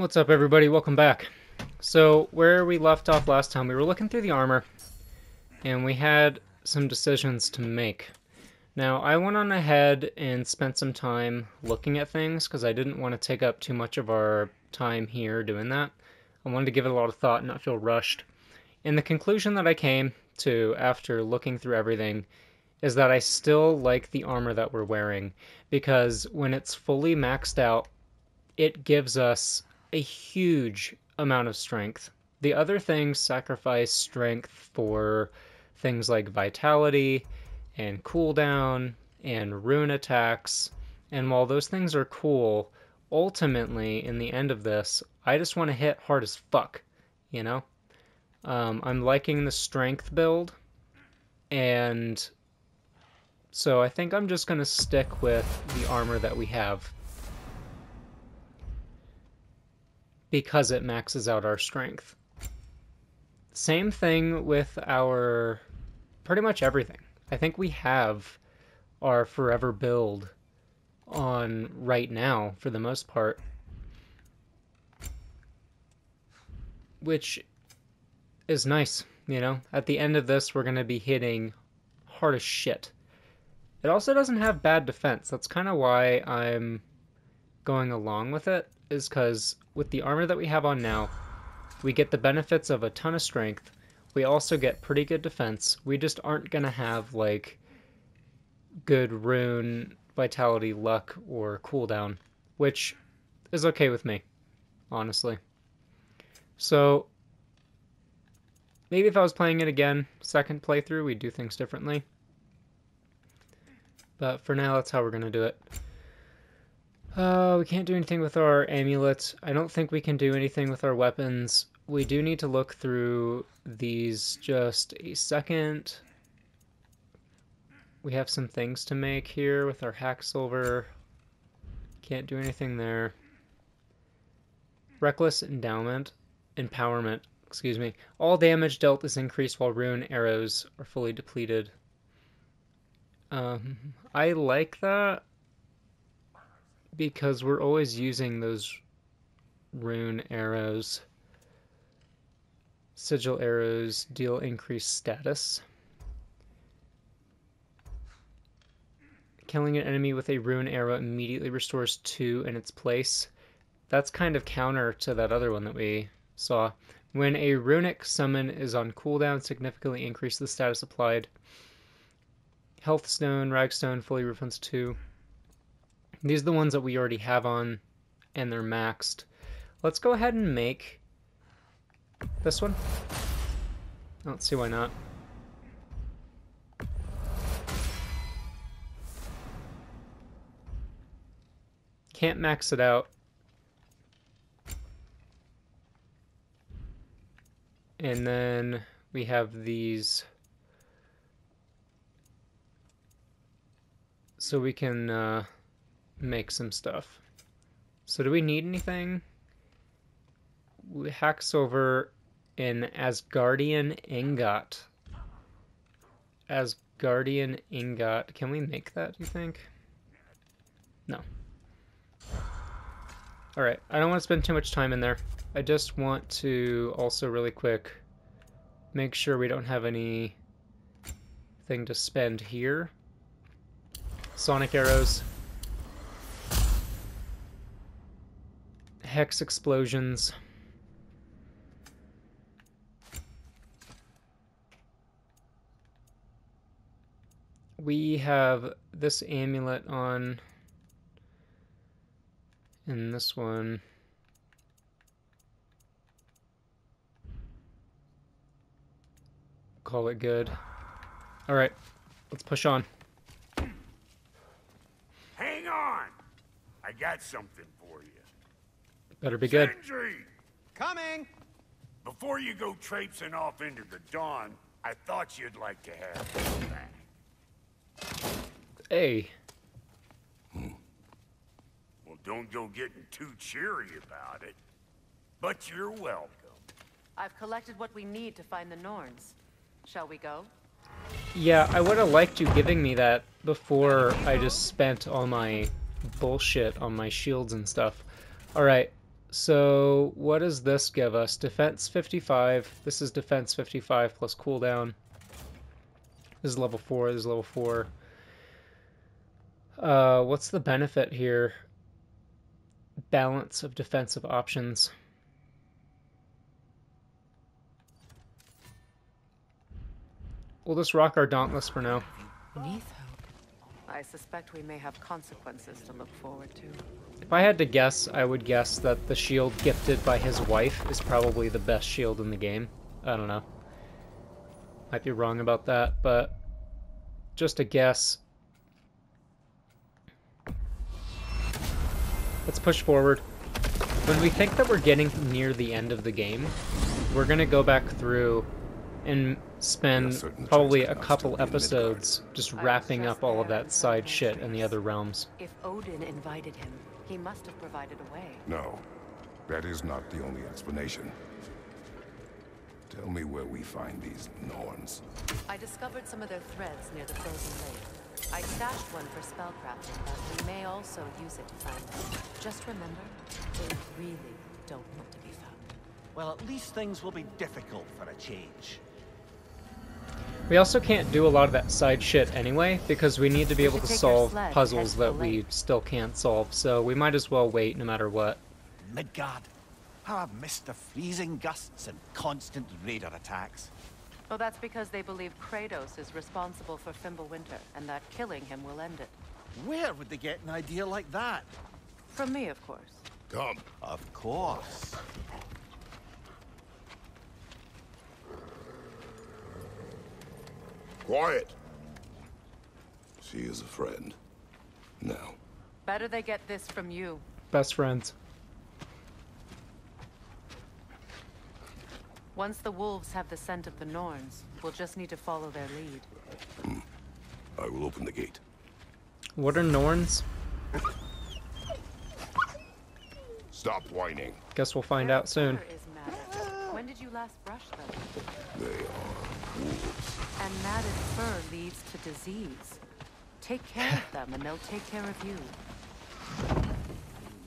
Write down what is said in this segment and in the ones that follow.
What's up, everybody? Welcome back. So, where we left off last time, we were looking through the armor, and we had some decisions to make. Now, I went on ahead and spent some time looking at things, because I didn't want to take up too much of our time here doing that. I wanted to give it a lot of thought and not feel rushed. And the conclusion that I came to after looking through everything is that I still like the armor that we're wearing, because when it's fully maxed out, it gives us a huge amount of strength. The other things sacrifice strength for things like vitality and cooldown and rune attacks. And while those things are cool, ultimately, in the end of this, I just want to hit hard as fuck, you know? Um, I'm liking the strength build, and so I think I'm just going to stick with the armor that we have. Because it maxes out our strength. Same thing with our pretty much everything. I think we have our forever build on right now for the most part. Which is nice, you know? At the end of this, we're going to be hitting hard as shit. It also doesn't have bad defense. That's kind of why I'm going along with it is because with the armor that we have on now, we get the benefits of a ton of strength. We also get pretty good defense. We just aren't going to have, like, good rune, vitality, luck, or cooldown, which is okay with me, honestly. So, maybe if I was playing it again, second playthrough, we'd do things differently. But for now, that's how we're going to do it. Uh, we can't do anything with our amulets. I don't think we can do anything with our weapons. We do need to look through these just a second. We have some things to make here with our hack silver. Can't do anything there. Reckless endowment, empowerment, excuse me. All damage dealt is increased while rune arrows are fully depleted. Um, I like that because we're always using those rune arrows. Sigil arrows deal increased status. Killing an enemy with a rune arrow immediately restores two in its place. That's kind of counter to that other one that we saw. When a runic summon is on cooldown, significantly increase the status applied. Health stone, ragstone, fully refunds two. These are the ones that we already have on and they're maxed. Let's go ahead and make this one. I don't see why not. Can't max it out. And then we have these. So we can uh, make some stuff. So do we need anything? We hack silver in Asgardian ingot. Asgardian ingot. Can we make that, do you think? No. Alright, I don't want to spend too much time in there. I just want to also really quick make sure we don't have any thing to spend here. Sonic arrows. Hex explosions. We have this amulet on, and this one. Call it good. Alright, let's push on. Hang on! I got something Better be good. Sindri! Coming! Before you go traipsing off into the dawn, I thought you'd like to have this back. Hey. Hmm. Well, don't go getting too cheery about it. But you're welcome. I've collected what we need to find the Norns. Shall we go? Yeah, I would have liked you giving me that before I just spent all my bullshit on my shields and stuff. Alright, So what does this give us? Defense 55. This is defense 55 plus cooldown. This is level 4. This is level 4. Uh, what's the benefit here? Balance of defensive options. We'll just rock our Dauntless for now. Hope. I suspect we may have consequences to look forward to. If I had to guess, I would guess that the shield gifted by his wife is probably the best shield in the game. I don't know. Might be wrong about that, but just a guess. Let's push forward. When we think that we're getting near the end of the game, we're going to go back through and spend certain probably a couple must be in episodes just wrapping up all of that side shit in the other realms. If Odin invited him, he must have provided a way. No, that is not the only explanation. Tell me where we find these Norns. I discovered some of their threads near the frozen lake. I stashed one for spellcrafting, but we may also use it to find them. Just remember, they really don't want to be found. Well, at least things will be difficult for a change. We also can't do a lot of that side shit anyway, because we need to be able to solve puzzles head to the that we still can't solve, so we might as well wait no matter what. Midgard. How I've missed the freezing gusts and constant raider attacks. Well, that's because they believe Kratos is responsible for Fimbulwinter, and that killing him will end it. Where would they get an idea like that? From me, of course. Come. Of course. Quiet. She is a friend. Now, Better they get this from you. Best friends. Once the wolves have the scent of the Norns, we'll just need to follow their lead. I will open the gate. What are Norns? Stop whining. Guess we'll find Their out soon. fur is matted. When did you last brush them? They are wolves. And matted fur leads to disease. Take care of them, and they'll take care of you.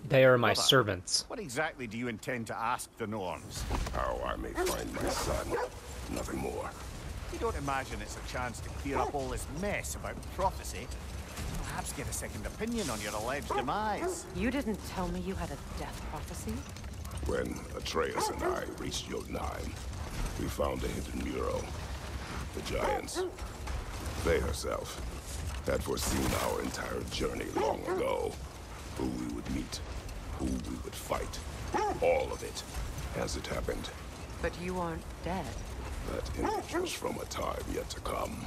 They are my Brother. servants. What exactly do you intend to ask the Norns? How I may find my son. Nothing more. You don't imagine it's a chance to clear up all this mess about prophecy? Perhaps get a second opinion on your alleged demise. You didn't tell me you had a death prophecy? When Atreus and I reached Jotunheim, we found a hidden mural. The Giants. Faye herself had foreseen our entire journey long ago. Who we would meet, who we would fight. All of it, as it happened. But you aren't dead. That image was from a time yet to come.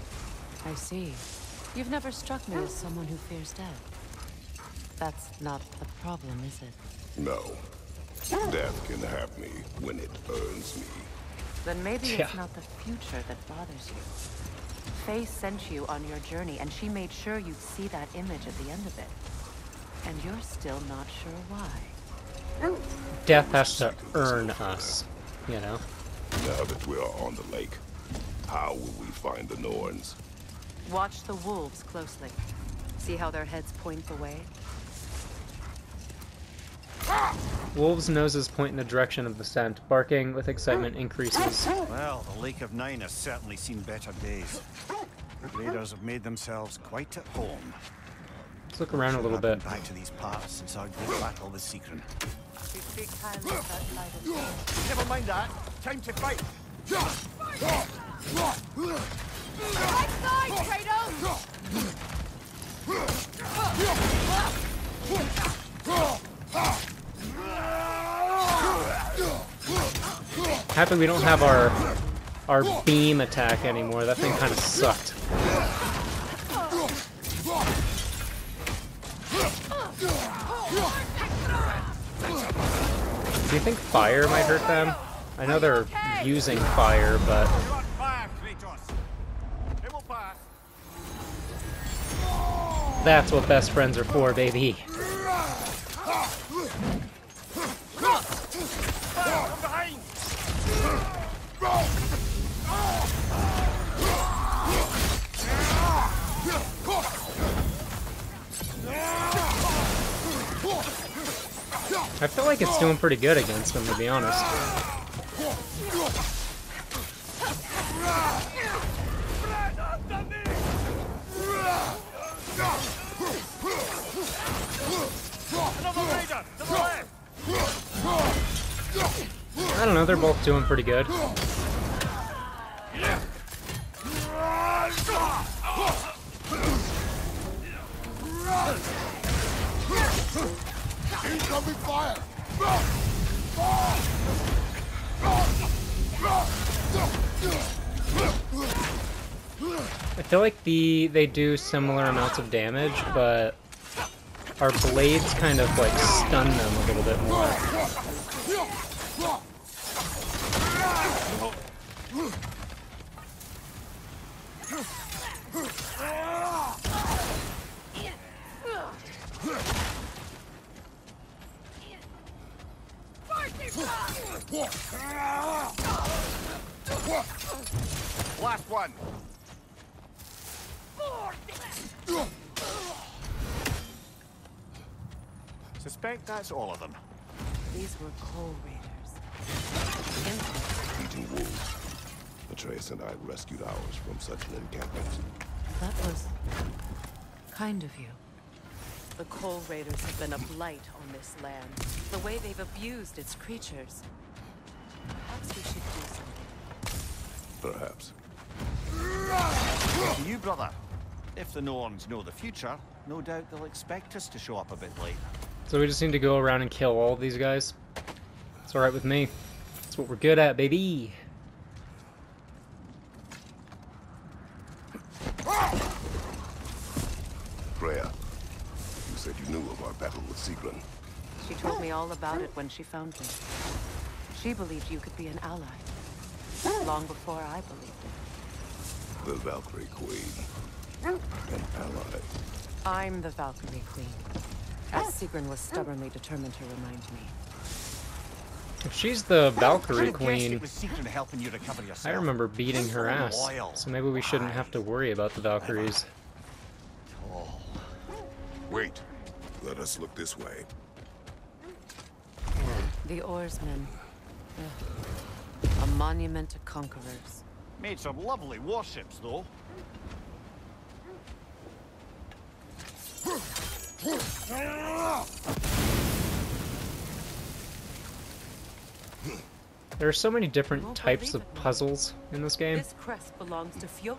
I see. You've never struck me as someone who fears death. That's not the problem, is it? No. Death can have me when it earns me. Then maybe Yeah. it's not the future that bothers you. Faye sent you on your journey, and she made sure you'd see that image at the end of it. And you're still not sure why. Death has to earn us, you know? Now that we are on the lake, how will we find the Norns? Watch the wolves closely. See how their heads point the way? Wolves' noses point in the direction of the scent. Barking with excitement increases. Well, the Lake of Nine has certainly seen better days. The raiders have made themselves quite at home. Let's look around a little bit. back to these parts since our great battle with Secret. We speak highly of that side of Never mind that. Time to fight. Right side, Kratos! Happy we don't have our our beam attack anymore. That thing kind of sucked. Do you think fire might hurt them? I know they're using fire, but that's what best friends are for, baby. I feel like it's doing pretty good against them, to be honest. I don't know, they're both doing pretty good. Incoming fire! I feel like the they do similar amounts of damage, but our blades kind of like stun them a little bit more. Last one! Suspect that's all of them. These were coal raiders. Eating wolves. Atreus and I rescued ours from such an encampment. That was kind of you. The coal raiders have been a blight on this land. The way they've abused its creatures. Perhaps we should do something. Perhaps. To you, brother. If the Norns know the future, no doubt they'll expect us to show up a bit late. So we just need to go around and kill all these guys. It's alright with me. That's what we're good at, baby. Freya, you said you knew of our battle with Sigrun. She told me all about it when she found me. She believed you could be an ally. Long before I believed it. The Valkyrie Queen. An ally. I'm the Valkyrie Queen. As Sigrun was stubbornly determined to remind me. If she's the Valkyrie Queen, It was Sigrun helping you recover I remember beating her ass. So maybe we shouldn't have to worry about the Valkyries. Wait. Let us look this way. The oarsmen. Ugh. A monument to conquerors. Made some lovely warships, though. There are so many different types of puzzles in this game. This crest belongs to Fjotorlund.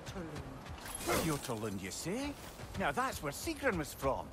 Jotunland, you say? Now that's where Sigrun was from.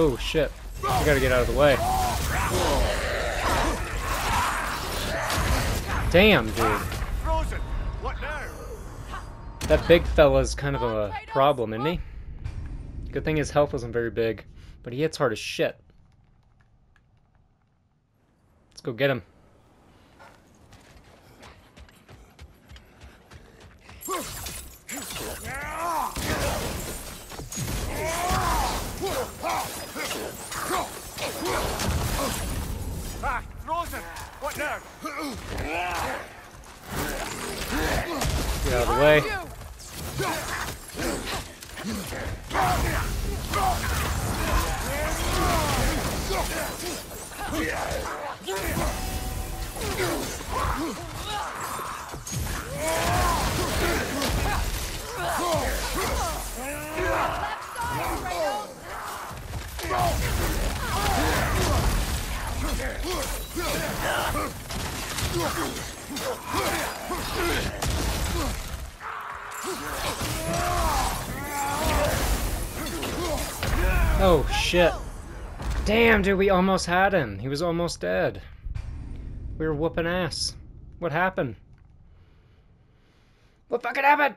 Oh shit. I gotta get out of the way. Damn, dude. That big fella's kind of a problem, isn't he? Good thing his health wasn't very big, but he hits hard as shit. Let's go get him. Get out of the way. Yeah. Oh shit. Damn, dude, we almost had him. He was almost dead. We were whooping ass. What happened? What fucking happened?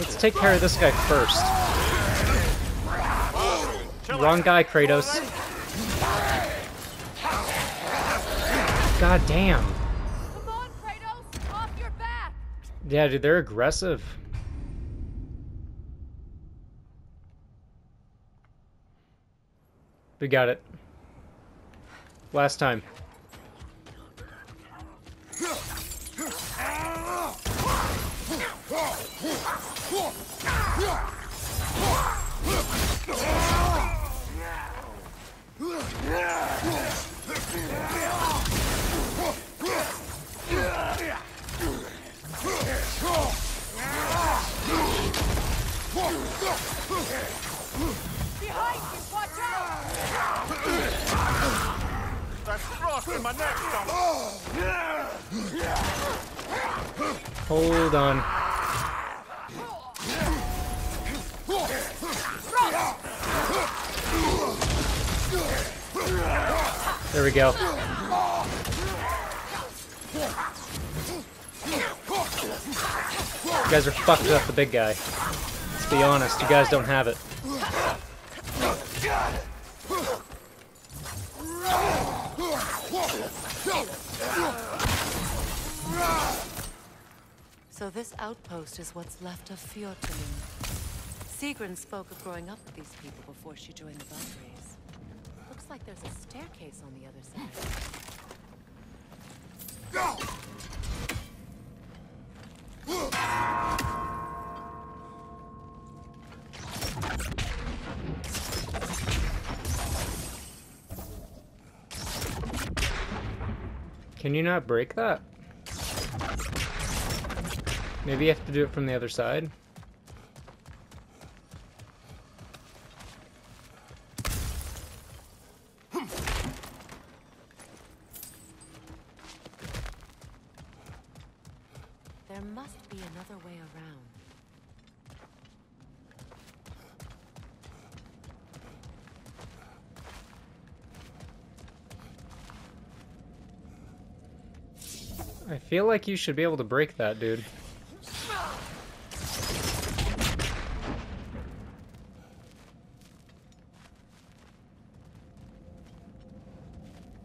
Let's take care of this guy first. Wrong guy, Kratos. God damn. Come on, Kratos! Off your back! Yeah, dude, they're aggressive. We got it. Last time. Behind you! Watch out! That's frost in my neck, Hold on. We go. You guys are fucked up the big guy. Let's be honest, you guys don't have it. So this outpost is what's left of Fjordtulin. Sigrun spoke of growing up with these people before she joined the Valkyries. Looks like there's a staircase on the other side. Go! Can you not break that? Maybe you have to do it from the other side? There must be another way around. I feel like you should be able to break that, dude.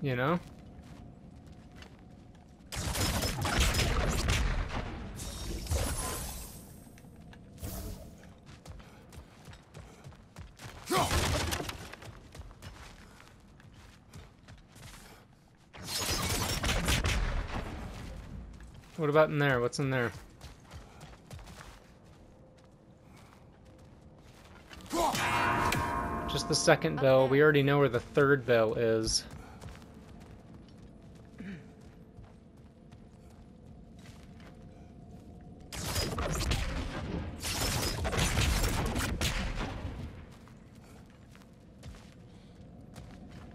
You know? About in there? What's in there? Just the second bell. We already know where the third bell is.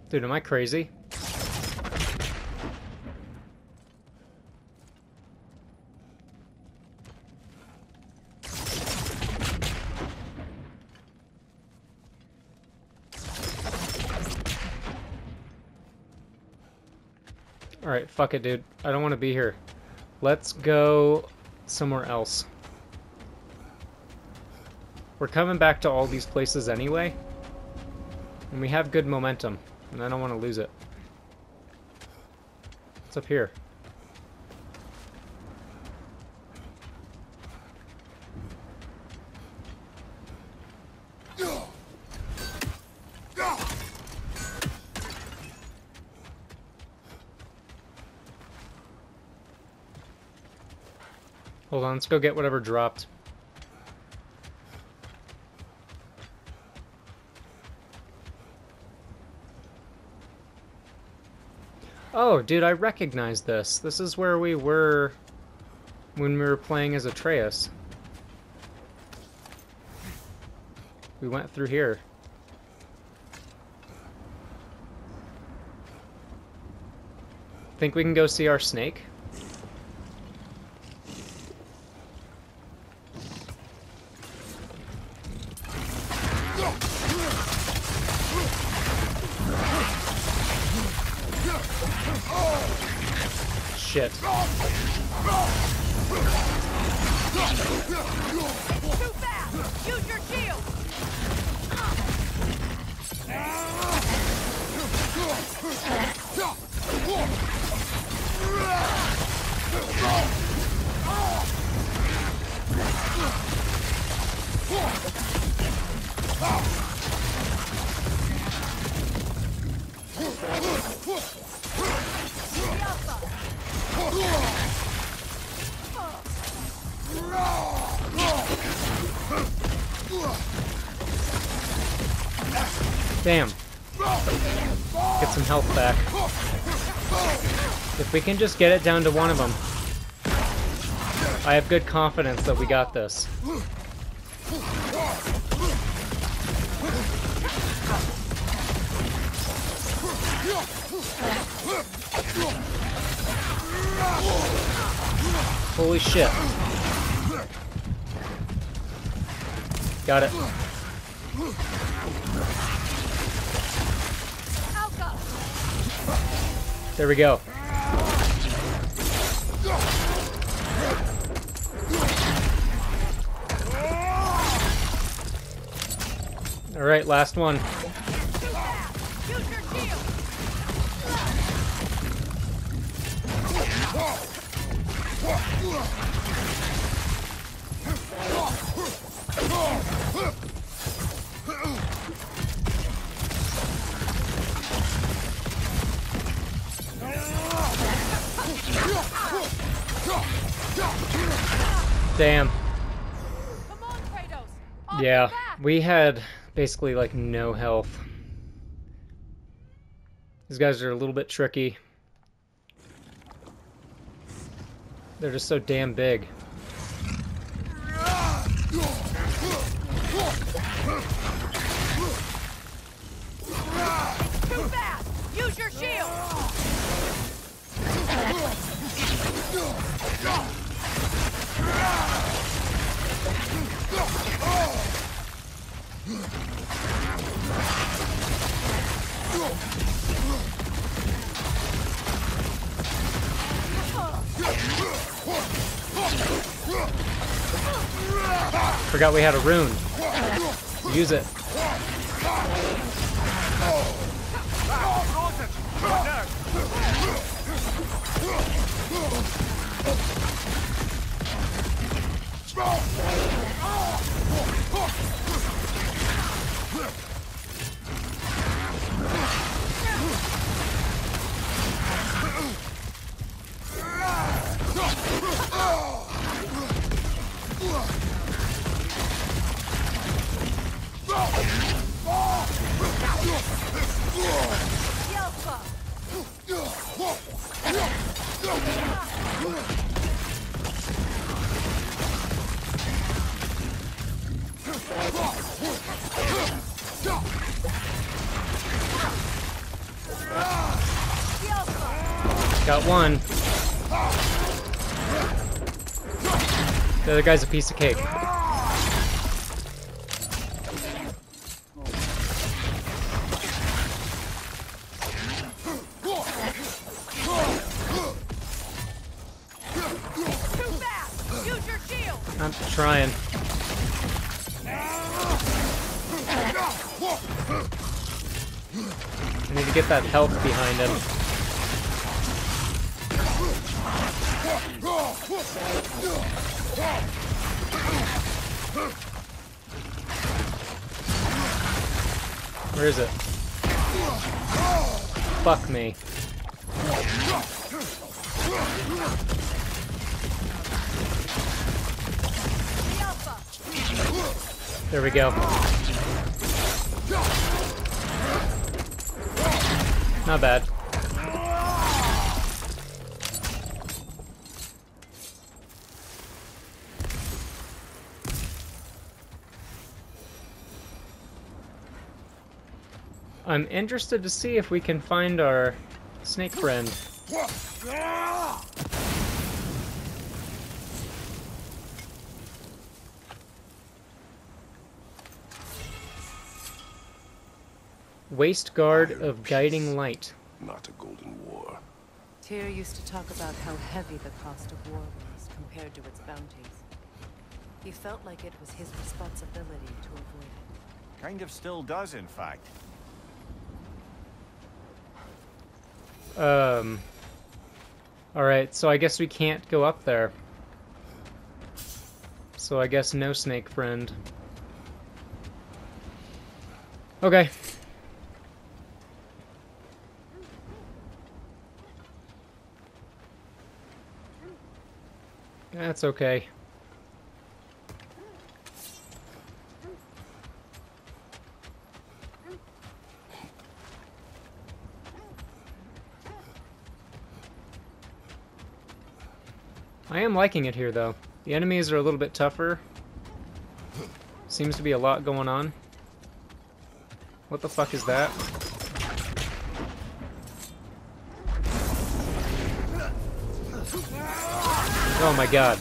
Dude, am I crazy? Alright, fuck it, dude. I don't want to be here. Let's go somewhere else. We're coming back to all these places anyway. And we have good momentum. And I don't want to lose it. What's up here? Hold on, let's go get whatever dropped. Oh, dude, I recognize this. This is where we were when we were playing as Atreus. We went through here. Think we can go see our snake? We can just get it down to one of them. I have good confidence that we got this. Holy shit. Got it. There we go. All right, last one. Damn. Come on, Kratos! Yeah, we had basically like no health. These guys are a little bit tricky. They're just so damn big. Too fast! Use your shield! Forgot we had a rune. Use it. Alpha! Got one. The other guy's a piece of cake. I'm trying. I need to get that health behind him. Is it? Fuck me. There we go. Not bad. I'm interested to see if we can find our snake friend. Waist guard of guiding light. Not a golden war. Tyr used to talk about how heavy the cost of war was compared to its bounties. He felt like it was his responsibility to avoid it. Kind of still does, in fact. Um. Alright, so I guess we can't go up there. So I guess no snake friend. Okay. That's okay. I am liking it here, though. The enemies are a little bit tougher. Seems to be a lot going on. What the fuck is that? Oh my god.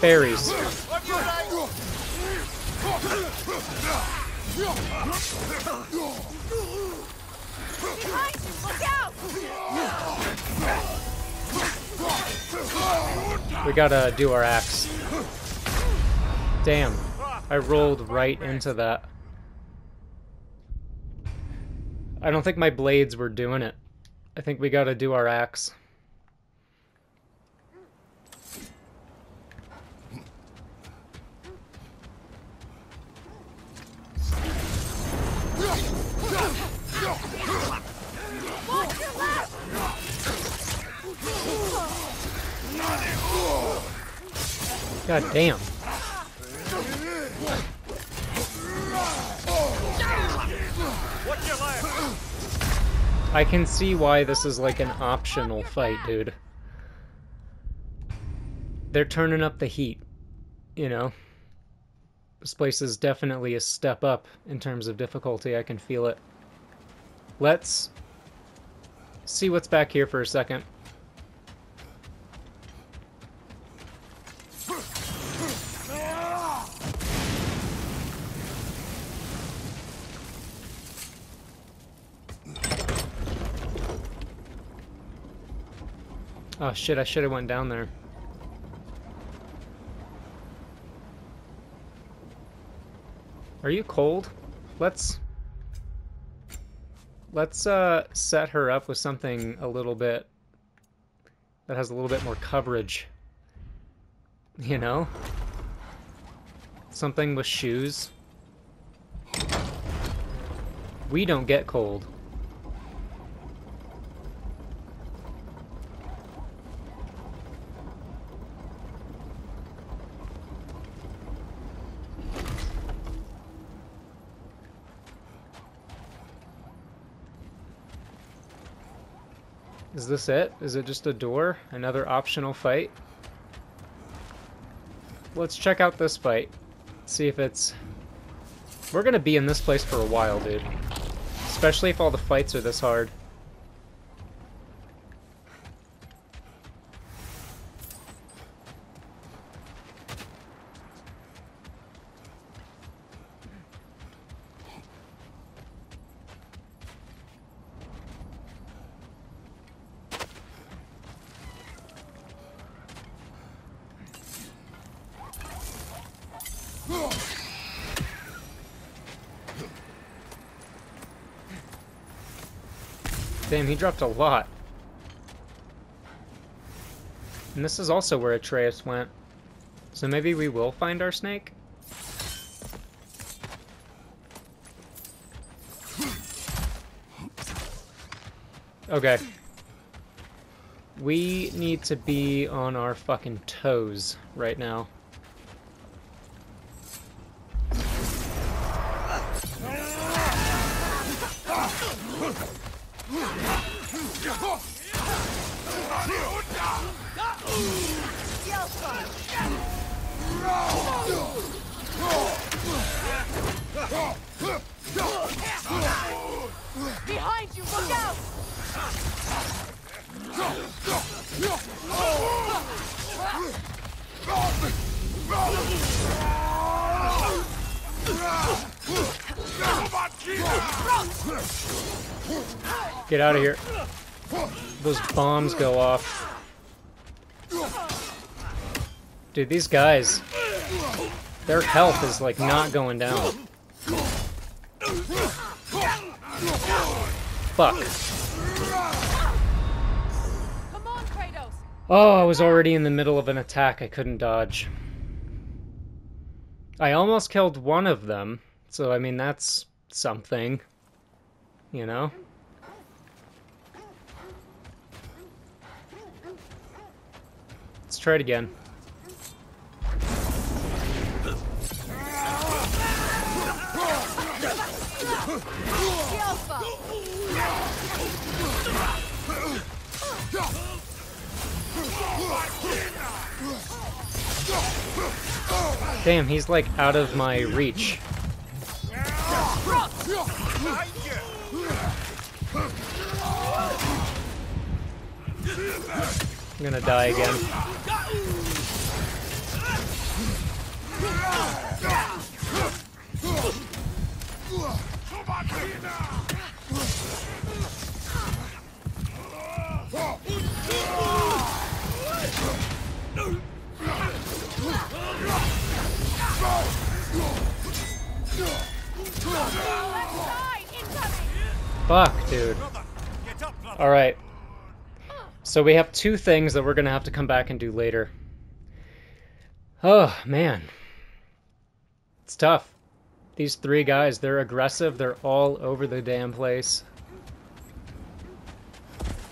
Fairies. Behind you! Look out! We gotta do our axe. Damn. I rolled right into that. I don't think my blades were doing it. I think we gotta do our axe. God damn. I can see why this is like an optional fight, dude. They're turning up the heat, you know? This place is definitely a step up in terms of difficulty. I can feel it. Let's see what's back here for a second. Oh shit, I should have went down there. Are you cold? Let's Let's uh set her up with something a little bit that has a little bit more coverage. You know? Something with shoes. We don't get cold. Is this it? Is it just a door? Another optional fight? Let's check out this fight. See if it's... We're gonna be in this place for a while, dude. Especially if all the fights are this hard. Dropped a lot. And this is also where Atreus went. So maybe we will find our snake? Okay. We need to be on our fucking toes right now. Get out of here. Those bombs go off. Dude, these guys, their health is like not going down. Fuck. Oh, I was already in the middle of an attack I couldn't dodge. I almost killed one of them, so I mean, that's something. You know? Let's try it again. Damn, he's like out of my reach. I'm gonna die again. Fuck, dude. Alright. So we have two things that we're gonna have to come back and do later. Oh, man. It's tough. These three guys, they're aggressive, they're all over the damn place.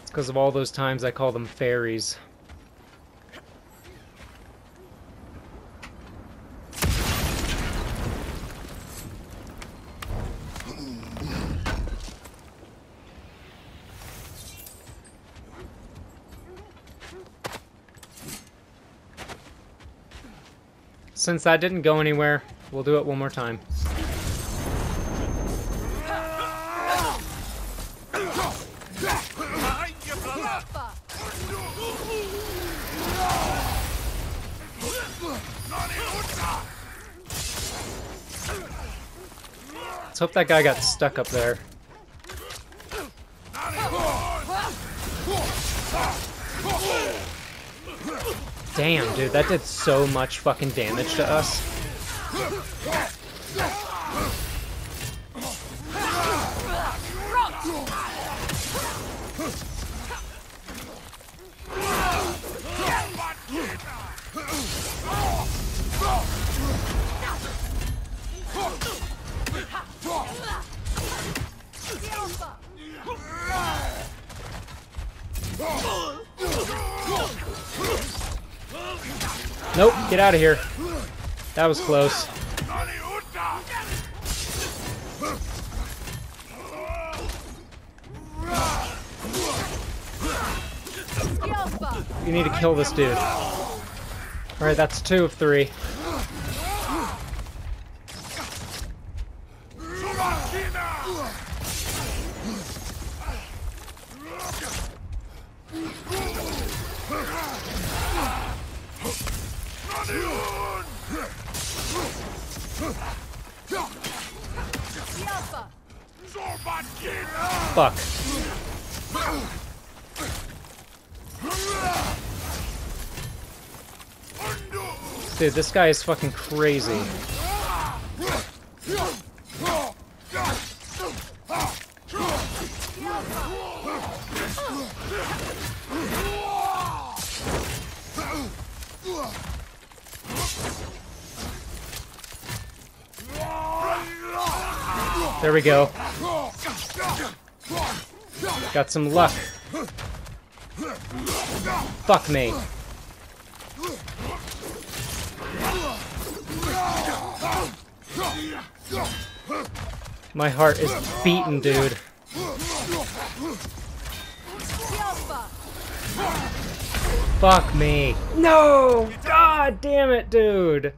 It's because of all those times I call them fairies. Since that didn't go anywhere, we'll do it one more time. Let's hope that guy got stuck up there. Damn, dude, that did so much fucking damage to us. Out of here. That was close. You need to kill this dude. Alright, that's two of three. Fuck. Dude, this guy is fucking crazy. There we go. Got some luck. Fuck me. My heart is beating, dude. Fuck me. No! God damn it, dude.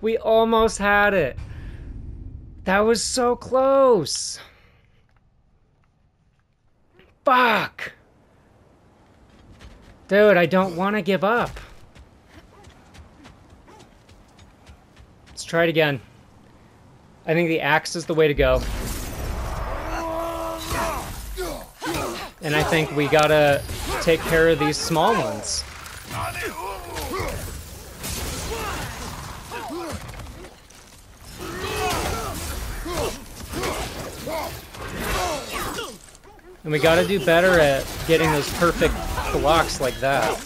We almost had it. That was so close. Dude, I don't want to give up. Let's try it again. I think the axe is the way to go. And I think we gotta take care of these small ones. And we gotta do better at getting those perfect blocks like that.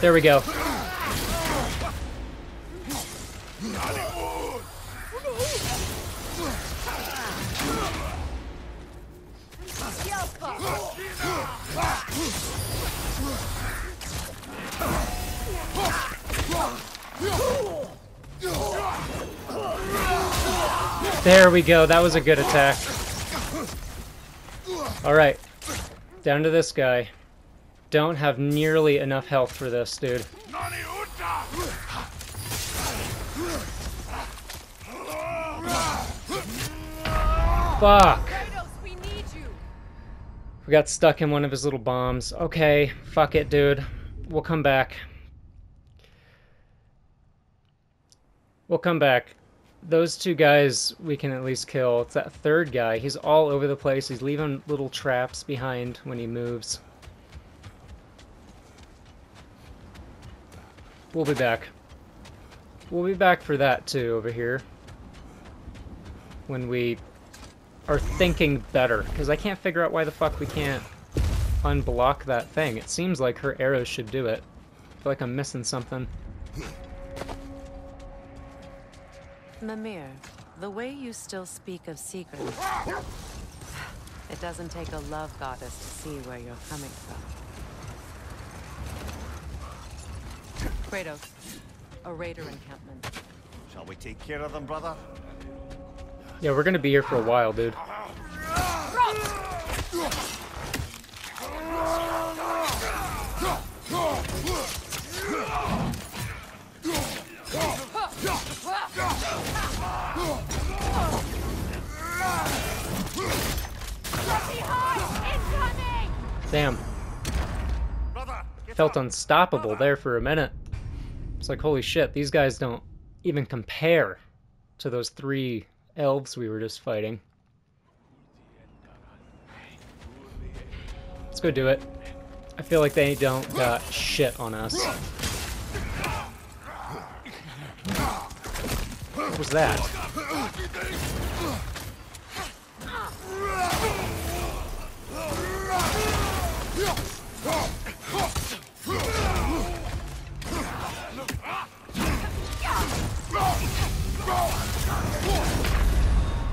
There we go. There we go. That was a good attack. Alright. Down to this guy. Don't have nearly enough health for this, dude. Fuck! We got stuck in one of his little bombs. Okay, fuck it, dude. We'll come back. We'll come back. Those two guys we can at least kill. It's that third guy. He's all over the place. He's leaving little traps behind when he moves. We'll be back. We'll be back for that too over here. When we are thinking better. Because I can't figure out why the fuck we can't unblock that thing. It seems like her arrows should do it. I feel like I'm missing something. Mimir, the way you still speak of secrets. It doesn't take a love goddess to see where you're coming from. Kratos, a raider encampment. Shall we take care of them, brother? Yeah, we're gonna be here for a while, dude. Damn. Felt unstoppable there for a minute. It's like, holy shit, these guys don't even compare to those three elves we were just fighting. Let's go do it. I feel like they don't got shit on us. What was that?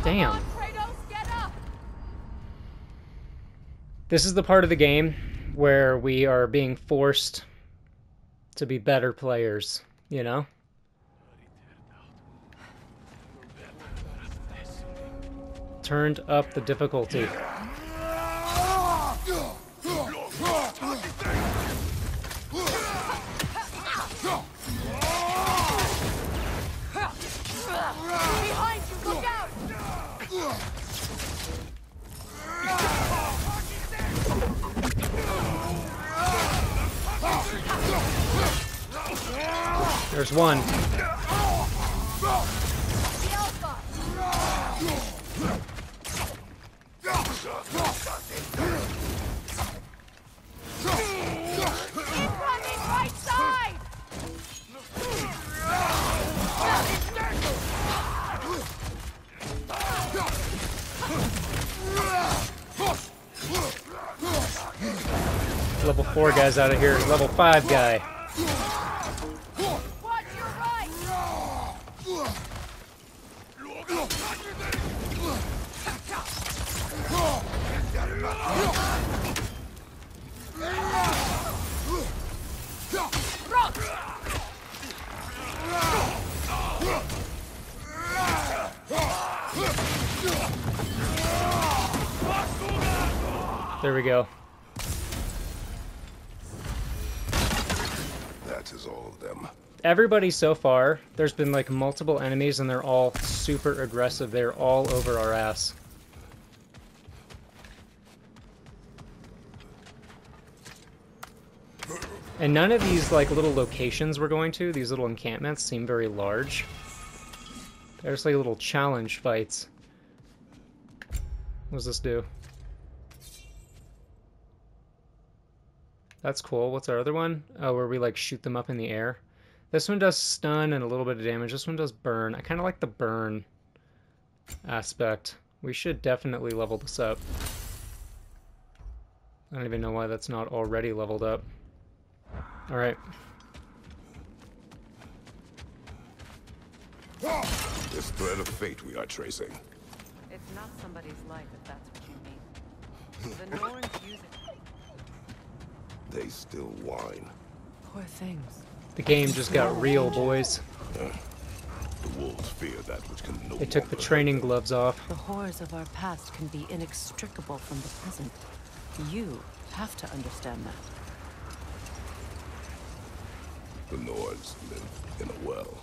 Damn. Kratos, get up! This is the part of the game where we are being forced to be better players, you know? Turned up the difficulty. There's one. Level 4 guy's out of here. Level 5 guy. everybody so far, there's been like multiple enemies and they're all super aggressive. They're all over our ass. And none of these like little locations we're going to, these little encampments, seem very large. They're just like little challenge fights. What does this do? That's cool. What's our other one? Oh, where we like shoot them up in the air. This one does stun and a little bit of damage. This one does burn. I kind of like the burn aspect. We should definitely level this up. I don't even know why that's not already leveled up. Alright. This thread of fate we are tracing. It's not somebody's life, if that's what you mean. The Norns use it. They still whine. Poor things. The game just got real, boys. The wolves fear that which can no They took the training gloves off. The horrors of our past can be inextricable from the present. You have to understand that. The Norns live in a well.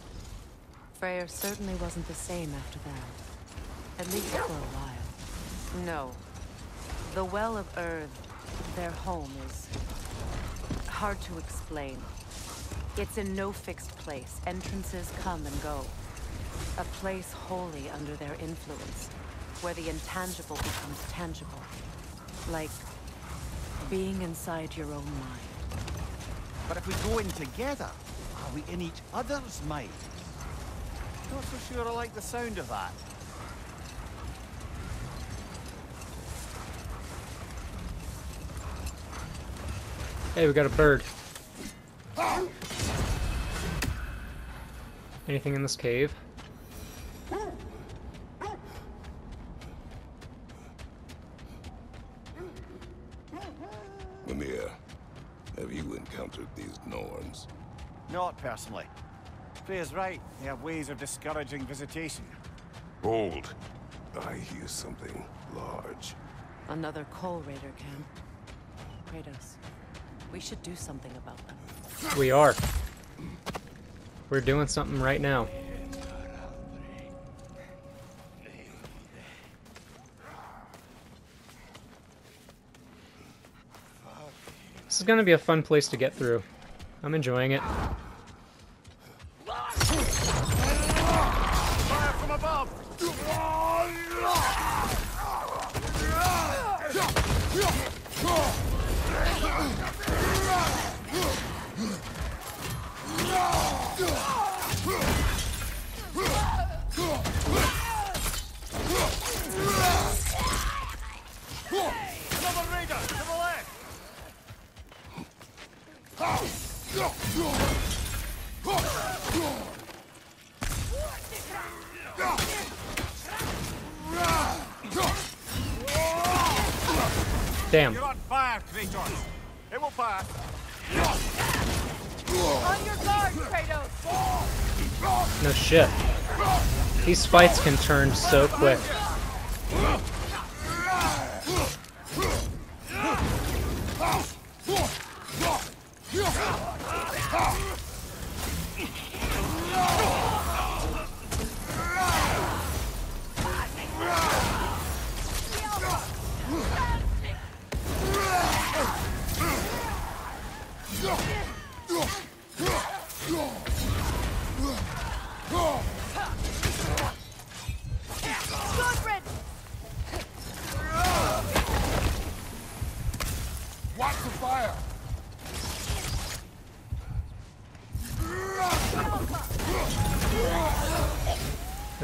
Freyr certainly wasn't the same after that. At least for a while. No. The Well of Urd, their home, is hard to explain. It's in no fixed place. Entrances come and go. A place wholly under their influence, where the intangible becomes tangible. Like being inside your own mind. But if we go in together, are we in each other's minds? Not so sure I like the sound of that. Hey, we got a bird. Anything in this cave? Mimir, have you encountered these Norns? Not personally. Freya's right. They have ways of discouraging visitation. Hold. I hear something large. Another Coal Raider camp. Kratos, we should do something about them. We are. We're doing something right now. This is gonna be a fun place to get through. I'm enjoying it. Fights can turn so quick.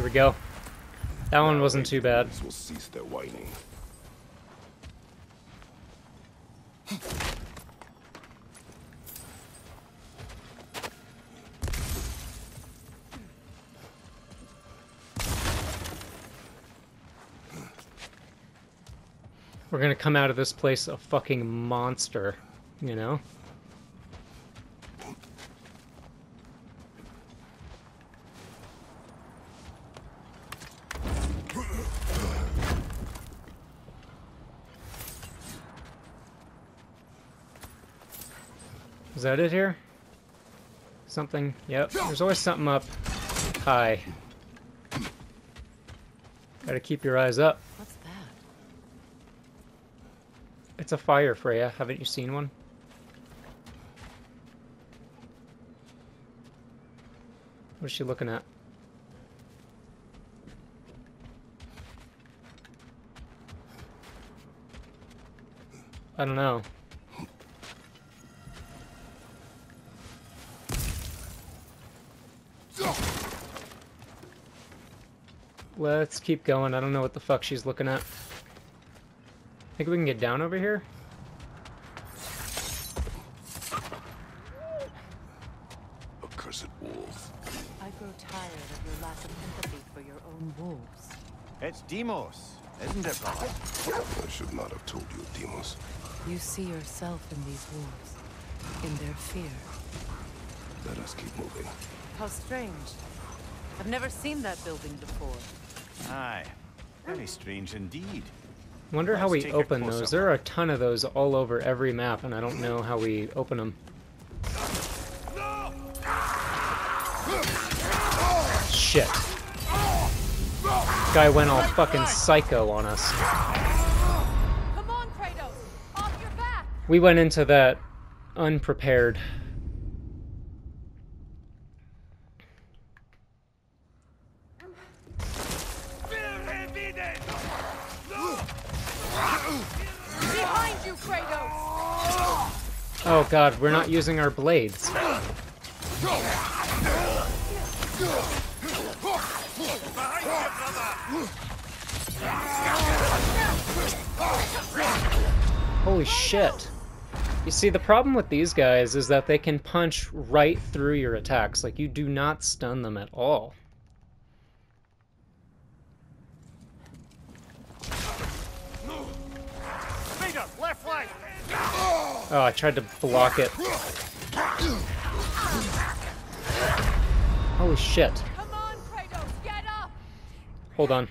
We go. That one wasn't too bad. Will cease their whining. We're gonna come out of this place a fucking monster, you know? Is that it here? Something. Yep. There's always something up high. Gotta keep your eyes up. What's that? It's a fire, Freya. Haven't you seen one? What is she looking at? I don't know. Let's keep going. I don't know what the fuck she's looking at. I Think we can get down over here? Accursed wolf. I grow tired of your lack of empathy for your own wolves. It's Deimos, isn't it, brother? I should not have told you, Deimos. You see yourself in these wolves, in their fear. Let us keep moving. How strange. I've never seen that building before. Aye. Very strange indeed. Wonder how Let's we open closer those. There are a ton of those all over every map, and I don't know how we open them. Shit. Guy went all fucking psycho on us. Come on, Kratos! Off your back! We went into that unprepared. God, we're not using our blades. Holy shit. You see, the problem with these guys is that they can punch right through your attacks. Like, you do not stun them at all. Oh, I tried to block it. Holy shit. Come on, Kratos! Get up! Hold on.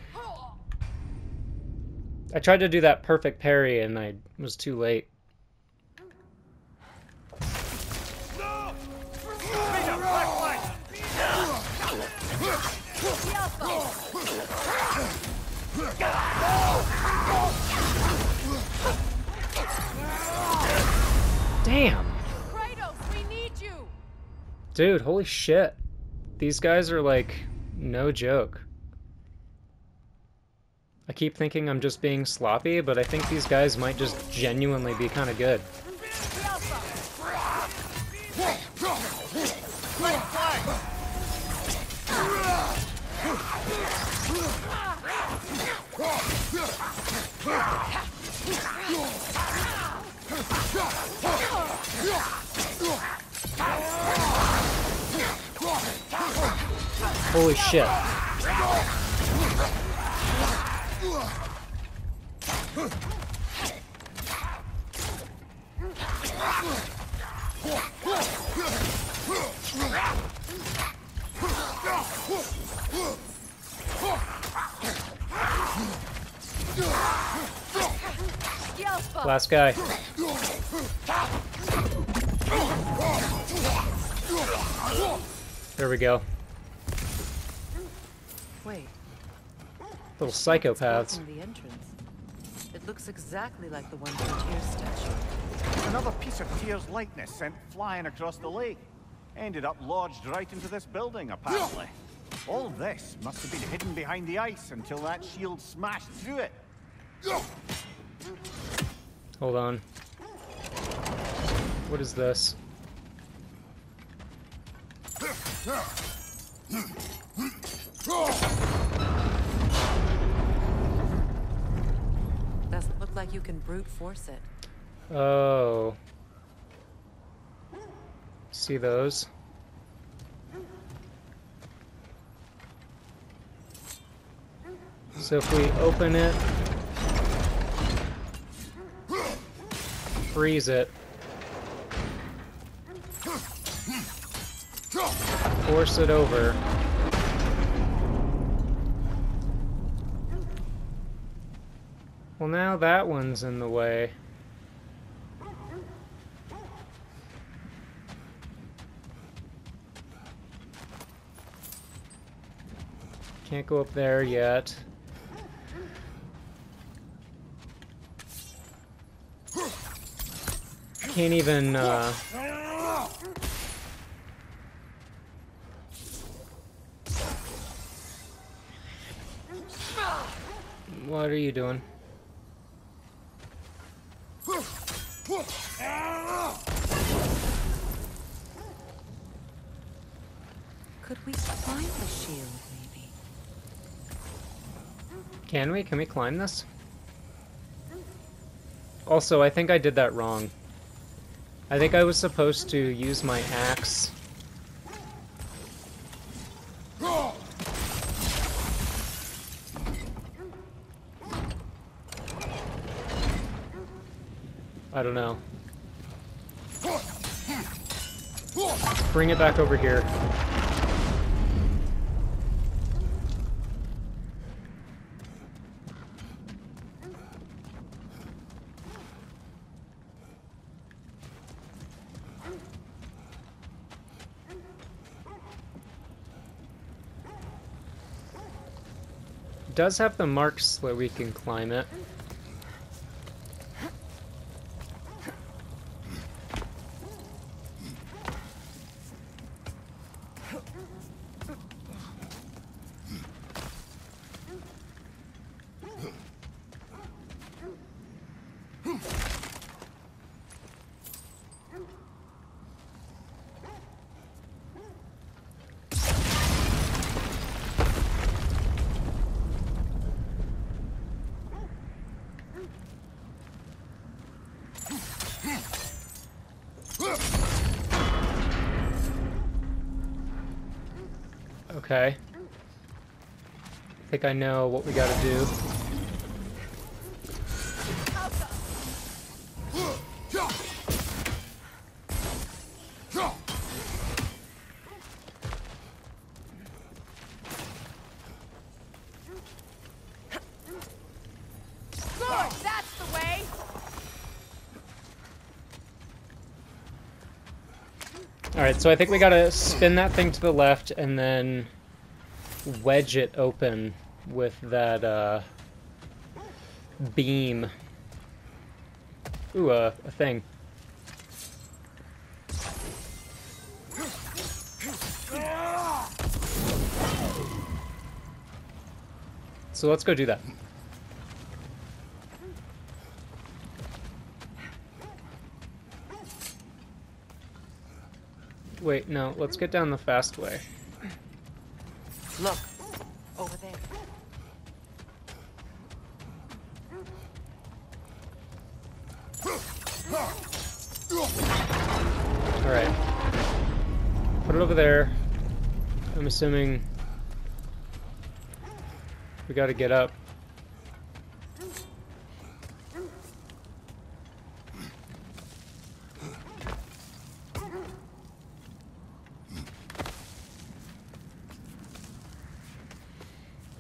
I tried to do that perfect parry and I was too late. Damn! Kratos, we need you! Dude, holy shit. These guys are like no joke. I keep thinking I'm just being sloppy, but I think these guys might just genuinely be kind of good. Holy shit. Last guy. There we go. Wait, Little psychopaths. blocking the entrance. It looks exactly like the one from Tyr's statue. Another piece of Tyr's likeness sent flying across the lake. Ended up lodged right into this building, apparently. All this must have been hidden behind the ice until that shield smashed through it. Hold on. What is this? Doesn't look like you can brute force it. Oh. See those? So if we open it, freeze it, force it over. Well, now that one's in the way. Can't go up there yet. Can't even, uh... What are you doing? Can we? Can we climb this? Also, I think I did that wrong. I think I was supposed to use my axe. I don't know. Bring it back over here. Does have the marks so that we can climb it. Okay. I know what we gotta do. Good, that's the way. Alright, so I think we gotta spin that thing to the left and then wedge it open with that uh, beam. Ooh, uh, a thing. So let's go do that. Wait, no, let's get down the fast way. Look, assuming we gotta get up.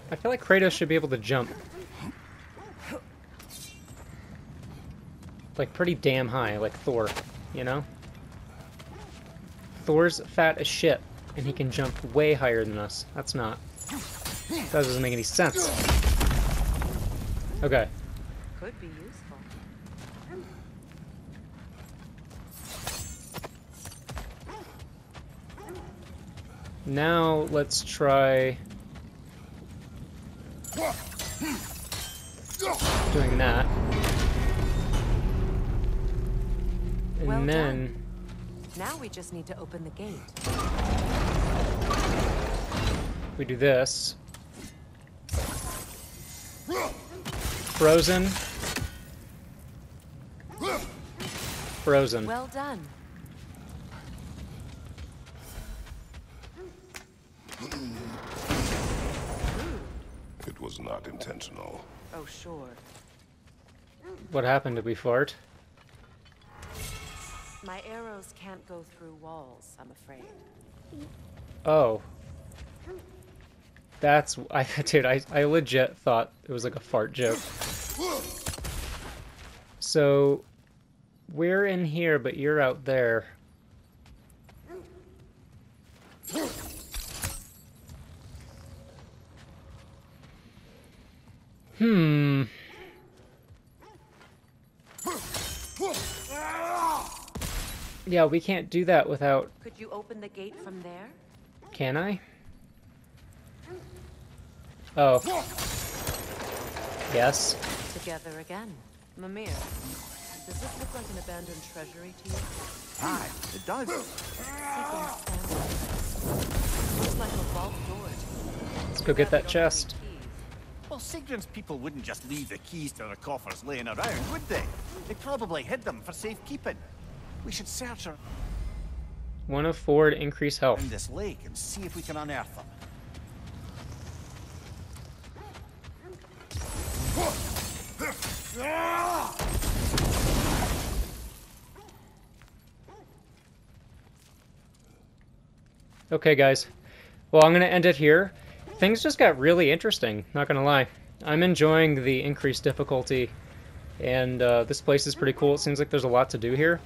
I feel like Kratos should be able to jump. Like pretty damn high, like Thor, you know? Thor's fat as shit, and he can jump way higher than us. That's not. That doesn't make any sense. Okay. Could be useful. Now let's try doing that. And Well then Now we just need to open the gate. We do this. Frozen. Frozen. Well done. It was not intentional. Oh, sure. What happened? Did we fart? My arrows can't go through walls, I'm afraid. Oh. That's I dude, I, I legit thought it was like a fart joke. So we're in here, but you're out there. Hmm. Yeah, we can't do that without Could you open the gate from there? Can I? Oh. Yes. Together again. Mimir, does this look like an abandoned treasury to you? Aye, it does. Looks like a vault door. Let's go get that chest. Well, Sigrun's people wouldn't just leave the keys to their coffers laying around, would they? They probably hid them for safekeeping. We should search around One of four to increase health. this lake and see if we can unearth them. Okay, guys. Well, I'm going to end it here. Things just got really interesting, not going to lie. I'm enjoying the increased difficulty, and uh, this place is pretty cool. It seems like there's a lot to do here.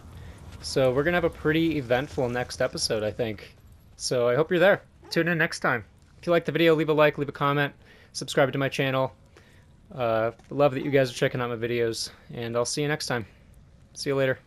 So we're going to have a pretty eventful next episode, I think. So I hope you're there. Tune in next time. If you like the video, leave a like, leave a comment, subscribe to my channel. Uh, love that you guys are checking out my videos, and I'll see you next time. See you later.